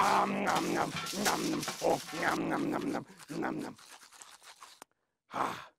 Um, nom, nom, nom, nom. Oh, nom, nom, nom, nom, nom, nom. Ah.